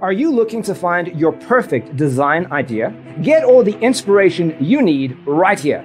Are you looking to find your perfect design idea? Get all the inspiration you need right here.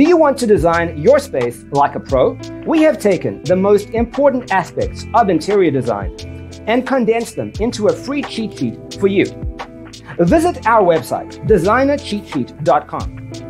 Do you want to design your space like a pro? We have taken the most important aspects of interior design and condensed them into a free cheat sheet for you. Visit our website, designercheatsheet.com.